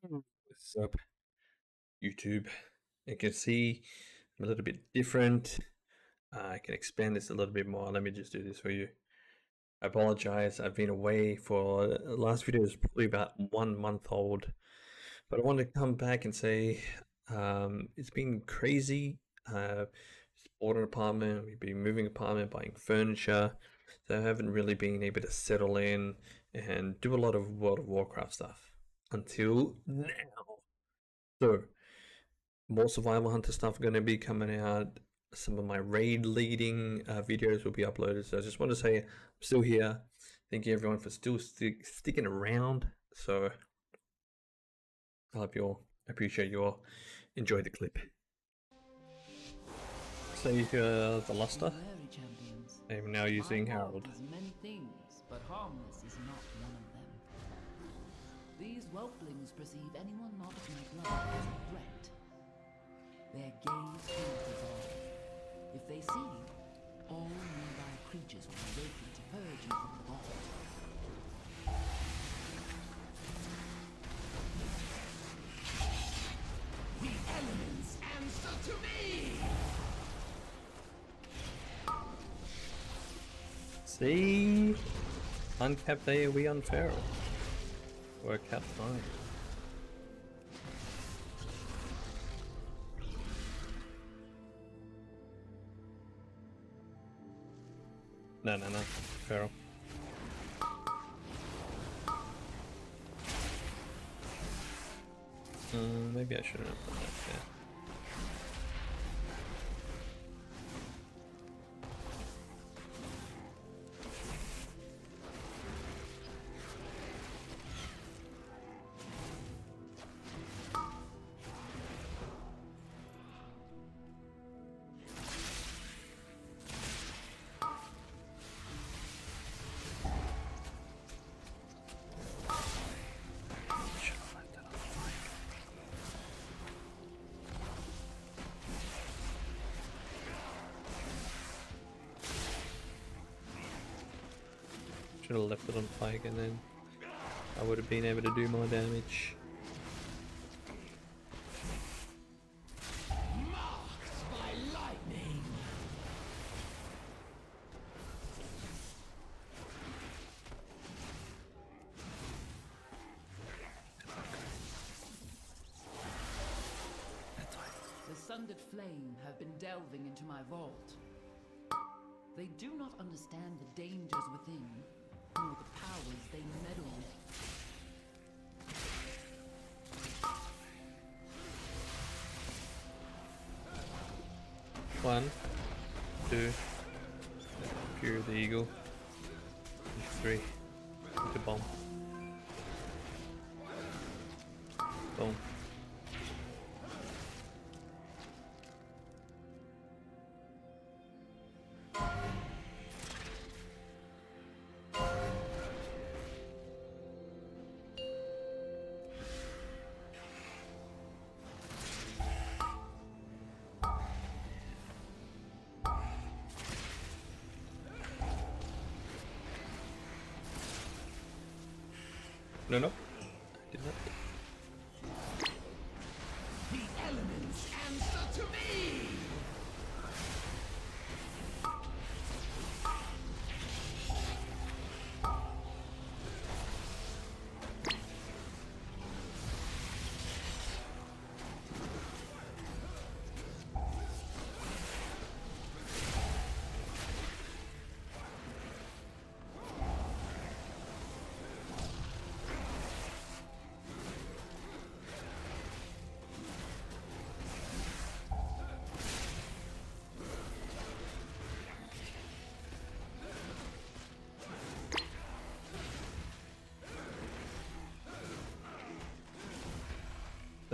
What's up, YouTube? You can see I'm a little bit different. Uh, I can expand this a little bit more. Let me just do this for you. I apologize. I've been away for the last video is probably about one month old, but I want to come back and say um, it's been crazy. Uh, bought an apartment. We've been moving apartment, buying furniture. So I haven't really been able to settle in and do a lot of World of Warcraft stuff until now. So more survival hunter stuff going to be coming out. Some of my raid leading uh, videos will be uploaded. So I just want to say I'm still here. Thank you everyone for still sti- sticking around. So I hope you all appreciate you all. Enjoy the clip. Uh, the luster. I'm now using Harold. many things, but harmless These whelplings perceive anyone not of my blood as a threat. Their gaze filters all. If they see you, all nearby creatures will awaken to purge you from the vault. The elements answer to me! See? Uncapped AoE unfair. Worked out fine. No, no, no. Feral. Uh, maybe I shouldn't have done that, yeah. Should have left it on Pike and then I would have been able to do more damage. One, two, of the Eagle, three, the bomb.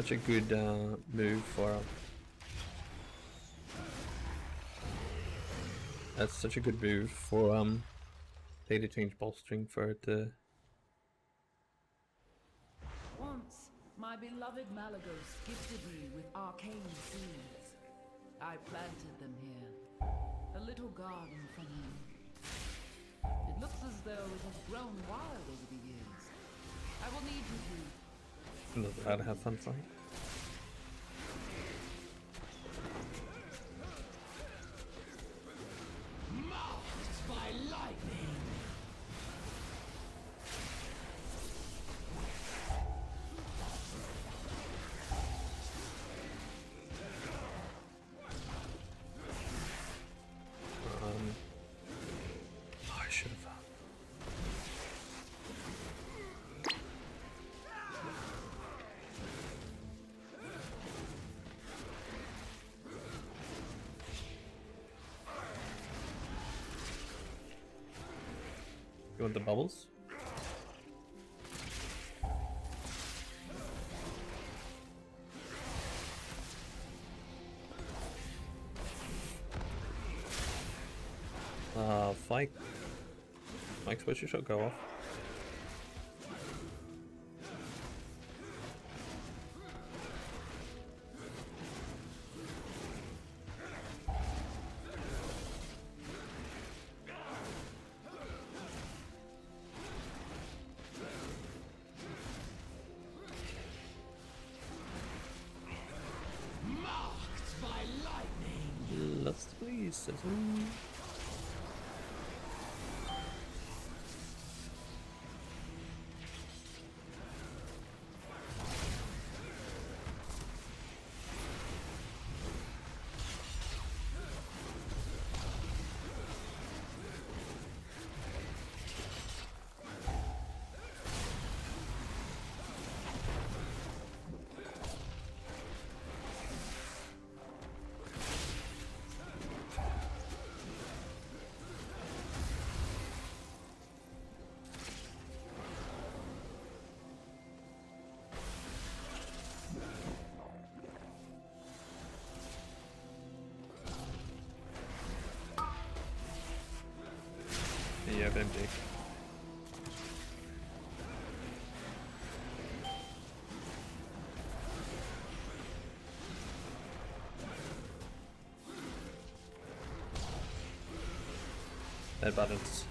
Such a good uh, move for him. That's such a good move for um data change bolstering for it to Once, my beloved Malygos gifted me with arcane seeds. I planted them here. A little garden for him. It looks as though it has grown wild over the years. I will need you not allowed to have fun flying. You want the bubbles? Uh, Fike. Mike, switcher shall go off. Lust, Yeah, them dick. Uh, that buttons.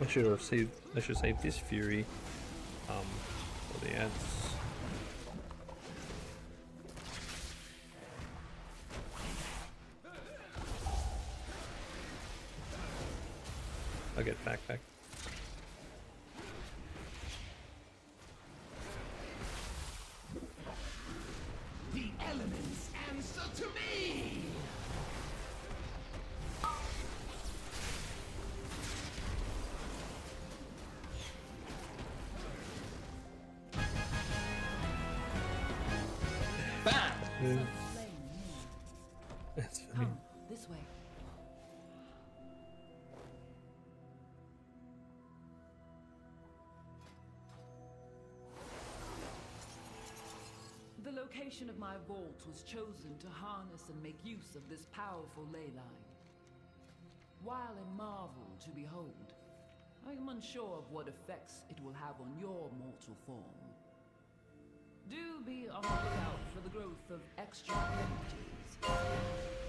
I should have saved. I should save this fury. Um, for the ads. I'll get back location of my vault was chosen to harness and make use of this powerful ley line. While a marvel to behold, I am unsure of what effects it will have on your mortal form. Do be on the lookout for the growth of extra entities.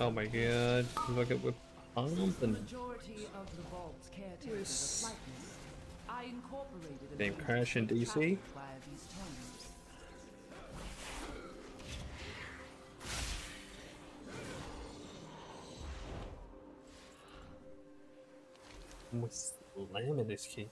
Oh my god. Look at with pump The and majority of the vault's Yes. are flightless. I incorporated Name Crash in DC? track via these tomes. what's lamb in this key?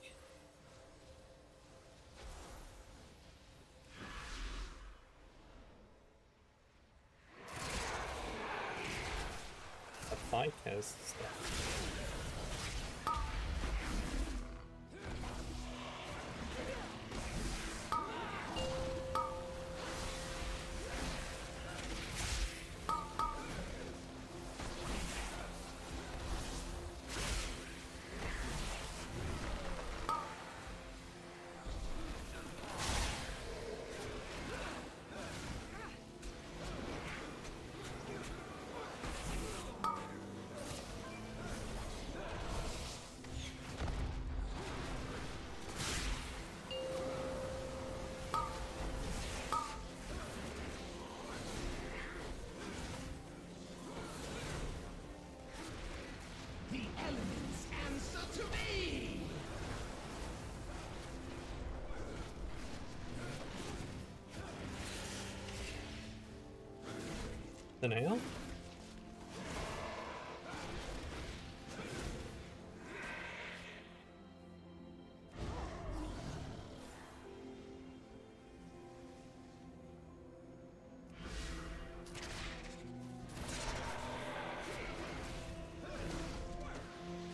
The nail?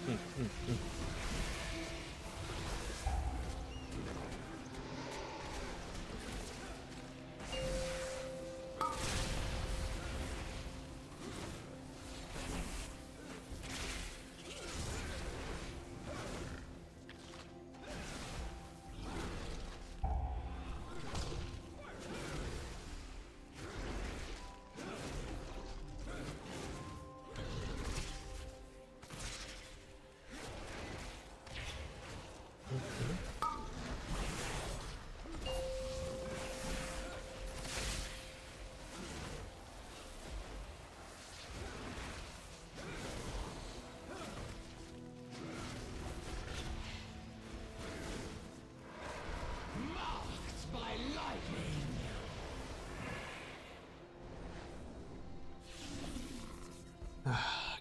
Marked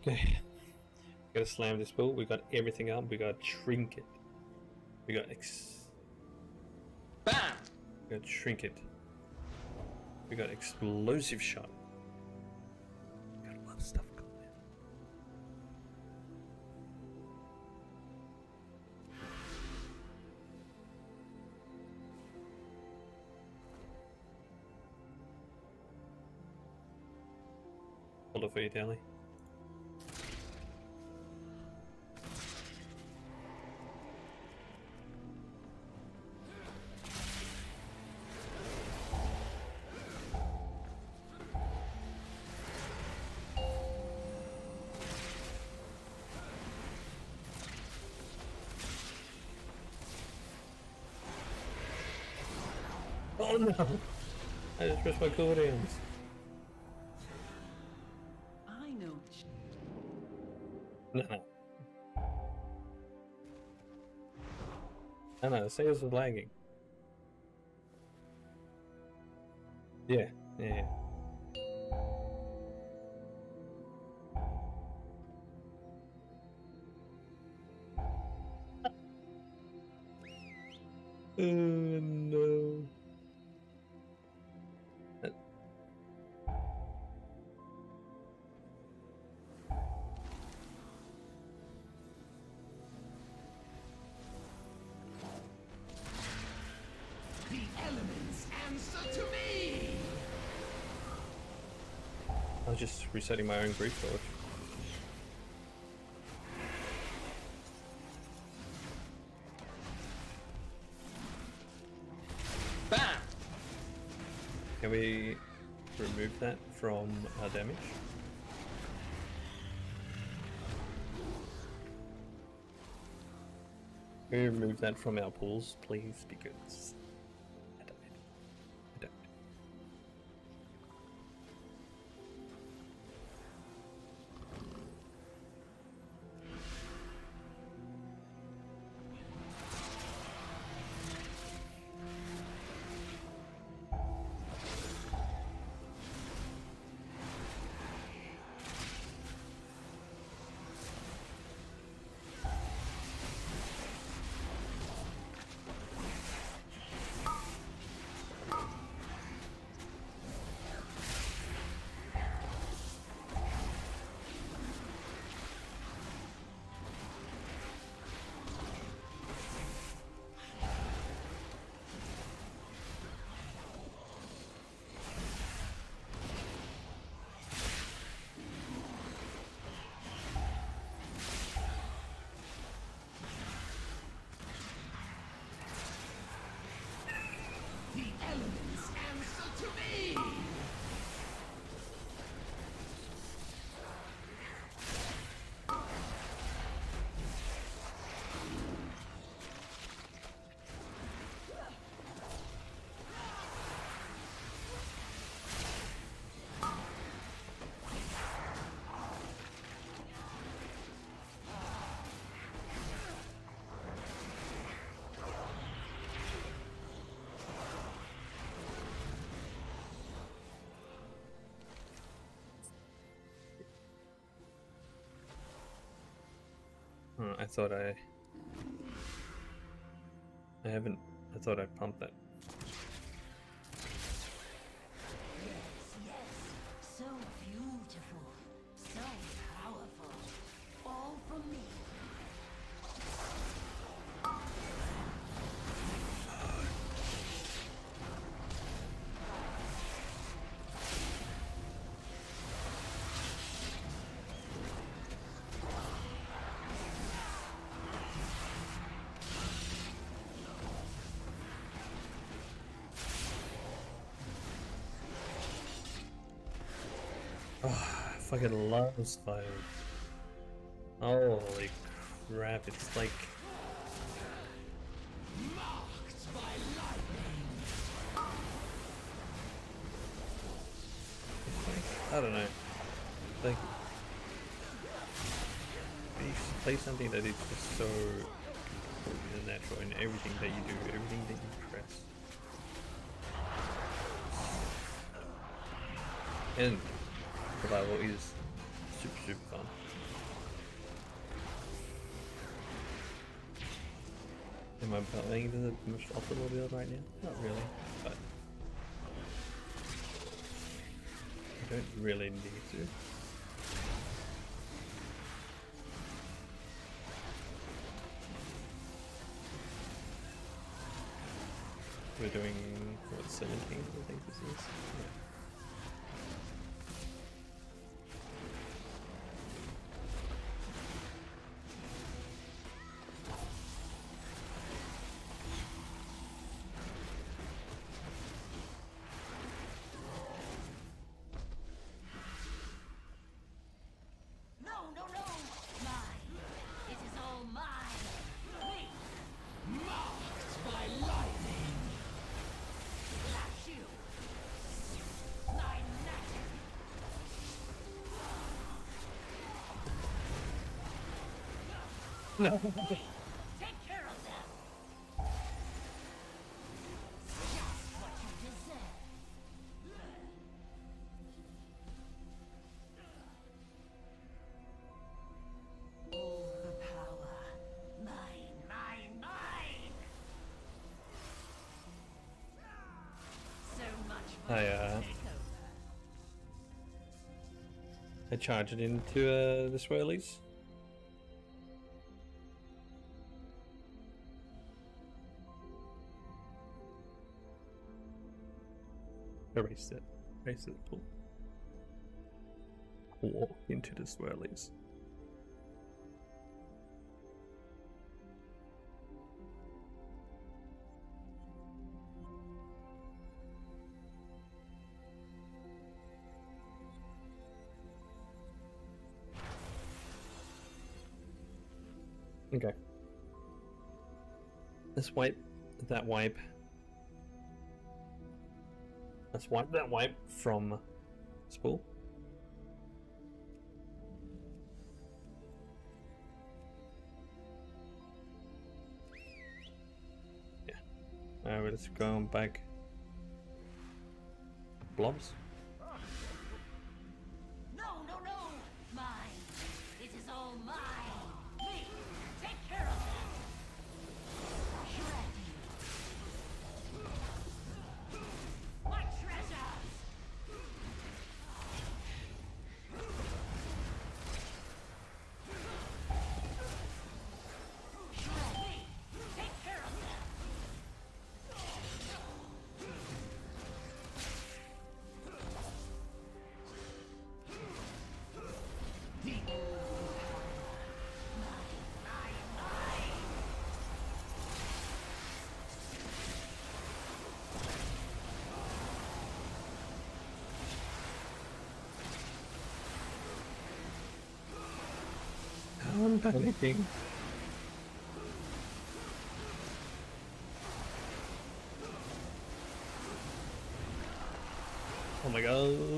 Okay. Gotta slam this bull. We got everything up. We got trinket. We got ex. Bam! We got trinket. We got explosive shot. Got a lot of stuff going in. Hold it for you, Dally. I just pressed my cooldowns. I know. No, no. No, no, sales was lagging. Yeah, yeah, yeah. Oh resetting my own grief torch. Bam! Can we remove that from our damage? Can we remove that from our pools, please? Because I thought I. I haven't. I thought I pumped that. Fucking love this fire. Holy crap! It's like I don't know. Like, you play something that is just so completely natural in everything that you do, everything that you press. And survival is super, super fun. Am I playing the most optimal build right now? Not really, but I don't really need to. We're doing what 17 I think this is. Yeah. For I, uh. Charge it into uh, the swirlies. It. Into the swirlies. Okay. Let's wipe that wipe. Let's wipe that wipe from spool. Yeah. Uh, let's go back. Blobs. I'm. Oh my god.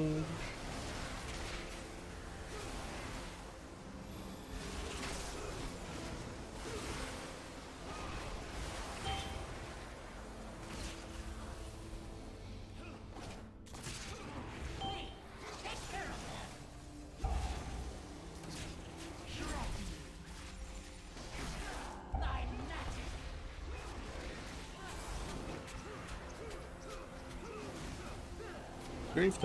Grief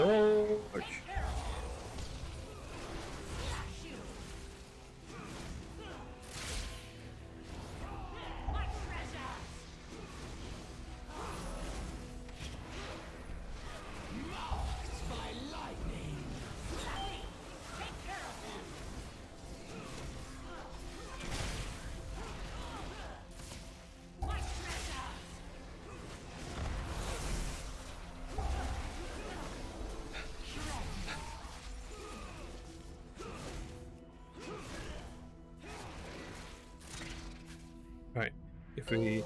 we...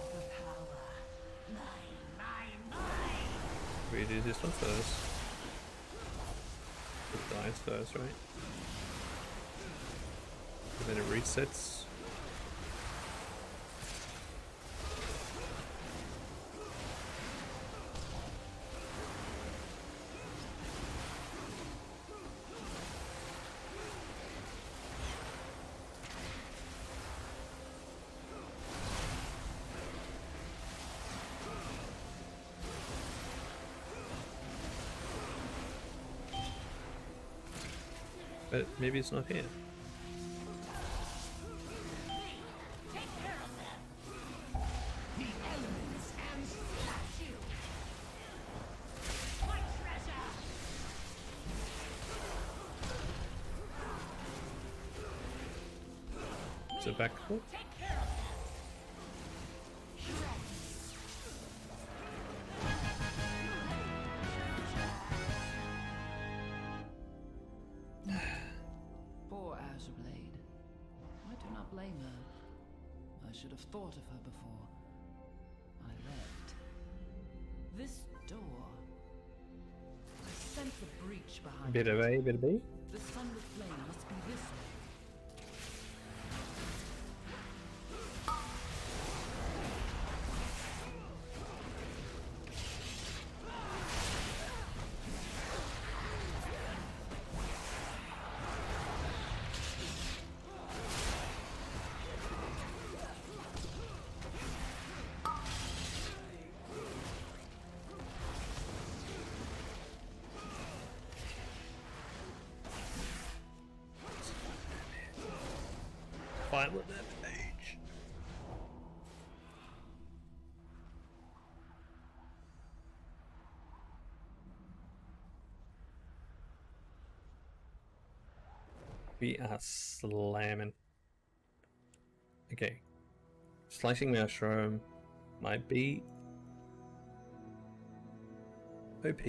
We do this one first. It dies first, right? And then it resets. But maybe it's not here. Breach behind Bit it. We are slamming. Okay. Slicing mushroom might be OP,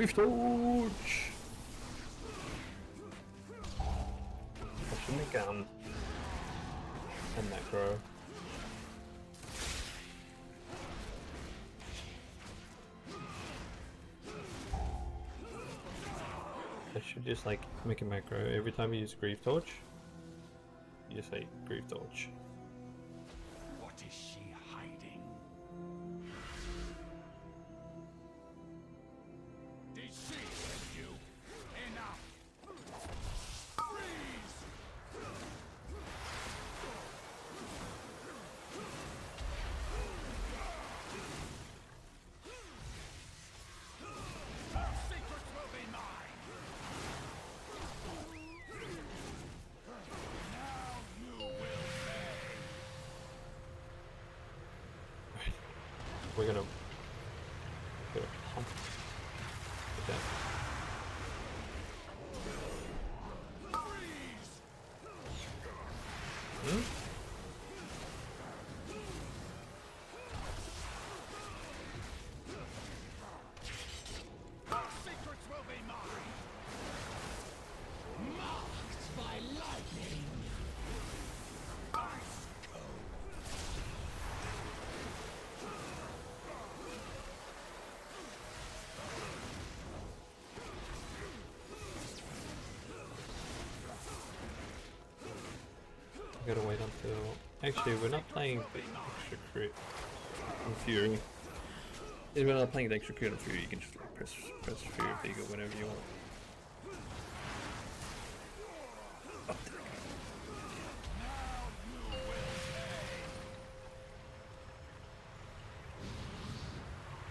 Grief torch! Macro. I should just like make a macro every time you use Grief Torch. You just say Grief Torch. We're gonna, gonna gotta wait until. Actually, we're not playing the extra crit on Fury. If we're not playing the extra crit on Fury, you can just like press press Fury Vigor whenever you want.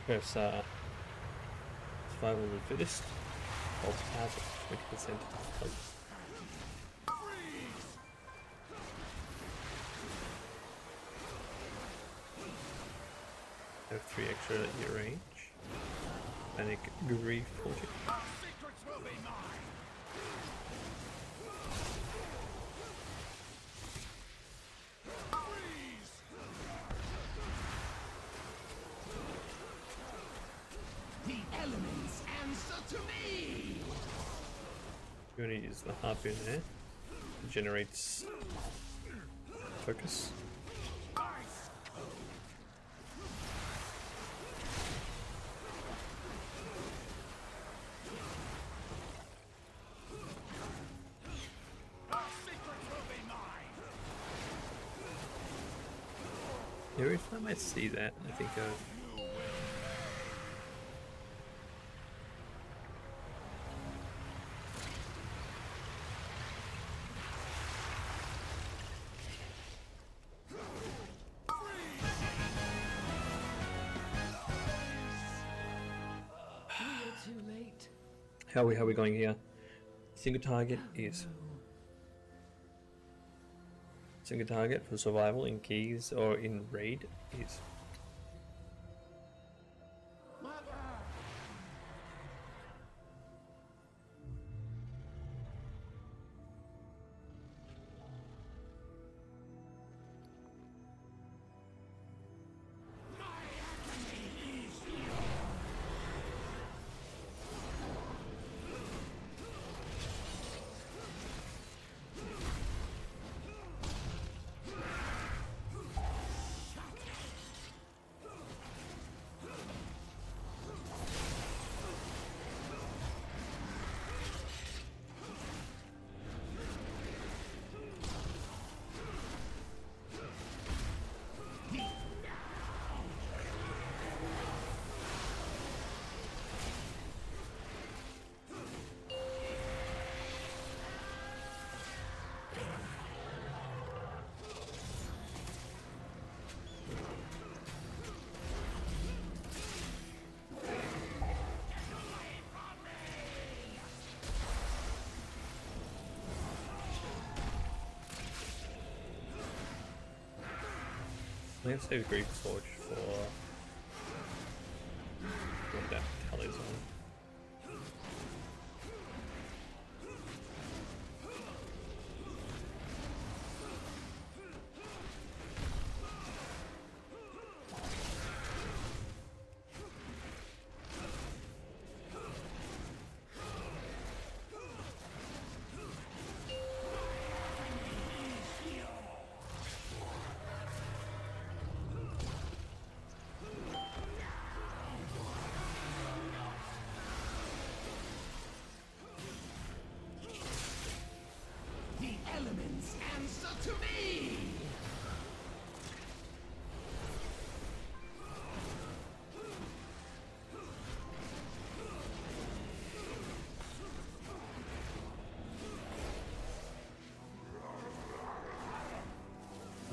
Press uh, survival of the fittest. Hold tab, 20% have three extra at your range. Panic Grief 40. Secrets will be mine. Freeze! The elements answer to me. You're gonna use the harpoon there. It generates focus. Every time I see that, I think uh, of too late. how we how we going here. Single target is single target for survival in keys or in raid. Is I'm gonna save Grief Forge for that tallies on. To me.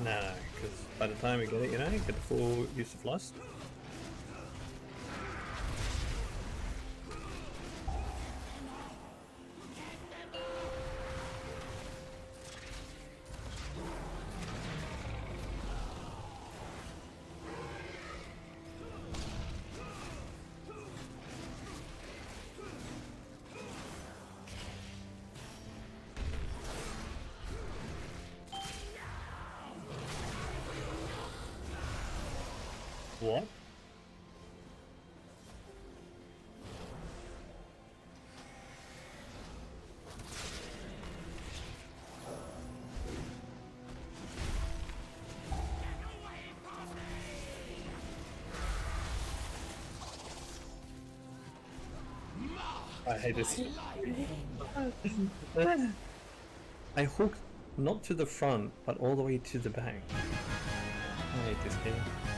Nah, because by the time we get it, you know, get the full use of lust. What? I hate this. I hooked not to the front, but all the way to the back. I hate this game.